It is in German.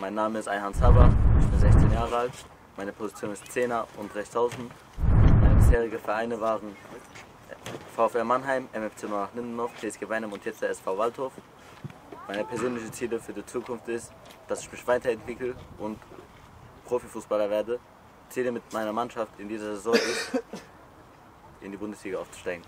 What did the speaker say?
Mein Name ist Ayhan Sabah, ich bin 16 Jahre alt. Meine Position ist Zehner und Rechtsaußen. Meine bisherigen Vereine waren VfR Mannheim, MFC Nordach Lindenhof, TSG Weinheim und jetzt der SV Waldhof. Meine persönlichen Ziele für die Zukunft ist, dass ich mich weiterentwickle und Profifußballer werde. Ziele mit meiner Mannschaft in dieser Saison ist, in die Bundesliga aufzusteigen.